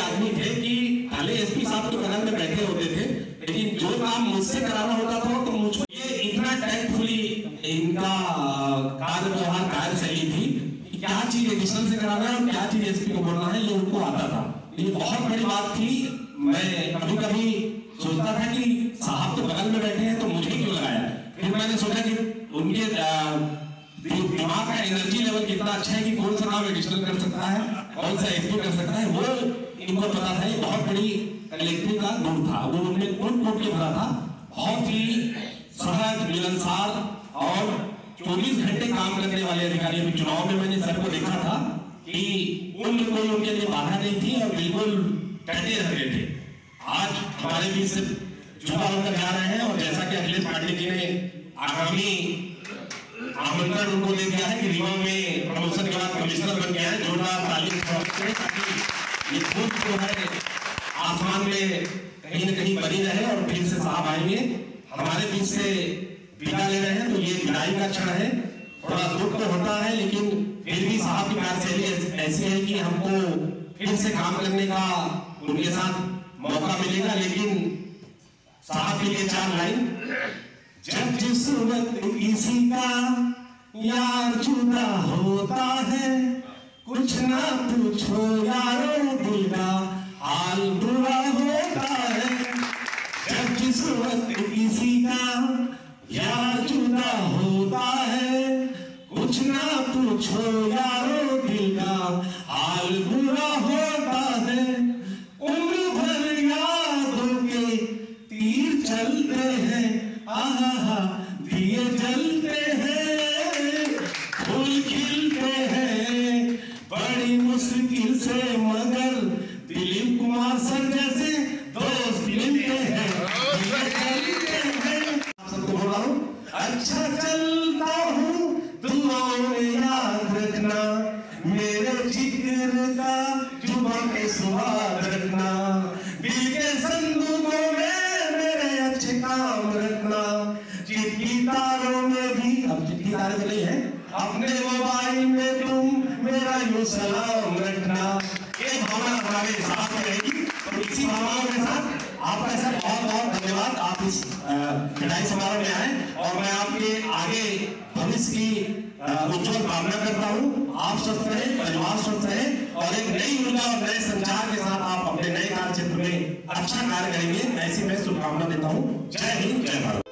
आदमी थे कि भले एसपी साहब तो बगल में बैठे होते थे, लेकिन जो काम मुझसे कराना होता था तो मुझको ये इतना टैक्टफुली इनका कार्य व्यवहार कार्यशैली थी क्या चीज़ एडिशनल से कराना है क्या चीज़ एसपी को बोलना है, ये उनको आता था। ये बहुत बड़ी बात थी। मैं कभी कभी सोचता था कि साहब तो बगल में बैठे हैं तो मुझे क्यों लगाया? फिर मैंने सोचा कि उनके दिमाग का एनर्जी लेवल कितना अच्छा है कि कौन सा काम एडिशनल कर सकता है, कौन सा एसपी कर सकता है, वो इनको पता था बहुत बड़ी कलेक्टिव का गुण था। वो उन्होंने कौन कोट के भरा था? बहुत ही सहज, मिलनसार और 24 घंटे काम करने वाले अधिकारी अभी चुनाव में मैंने सर को देखा था कि उम्र कोई उनके लिए बाधा नहीं थी और बिल्कुल डटे रह थे। आज हमारे बीच से जुड़ा होकर जा रहे हैं और जैसा कि अखिलेश पाटिल जी ने आगामी आमंत्रण उनको दे दिया है, रीवा में प्रमोशन के बाद कमिश्नर बन गया है, जोरदार तालीम ताकि ये खुद जो है, आसमान में कहीं ना कहीं बनी रहे और फिर से साहब आएँगे। हमारे बीच से विदा ले रहे हैं तो ये विदाई का क्षण है। थोड़ा दुख तो होता है, लेकिन फिर भी साहब की कार्यशैली ऐसी है कि हमको फिर से काम करने का उनके साथ मौका मिलेगा, लेकिन साहब के लिए चार लाइन। जब सूरत किसी का यार जुदा होता है, कुछ ना पूछो यारो दिल का हाल बुरा होता है। जब जिस वक्त किसी का यार जुदा होता है, कुछ ना पूछो यारो दिल का हाल बुरा होता है। उम्र भर यादों के तीर चलते हैं आहा बड़ी मुश्किल से मगर दिलीप कुमार सर जैसे दोस्त मिलते अच्छा चलता हूँ, दुआओं में याद रखना। मेरे ज़िक्र का स्वाद रखना। दिल के संदूकों में मेरे अच्छे काम अब चिट्ठी तारे चले हैं अपने मोबाइल में तुम मेरा यूँ सलाम रखना। ये भावना हमारे साथ में रहेगी और इसी भावनाओं के साथ आपका सर बहुत बहुत धन्यवाद। आप इस विदाई समारोह में आए और मैं आपके आगे भविष्य की उज्जवल कामना करता हूँ। आप स्वस्थ रहे, परिवार स्वस्थ रहे और एक नई ऊर्जा और नए संचार के साथ आप अपने नए कार्य क्षेत्र में अच्छा कार्य करेंगे। ऐसी मैं शुभकामना देता हूँ। जय हिंद, जय भारत।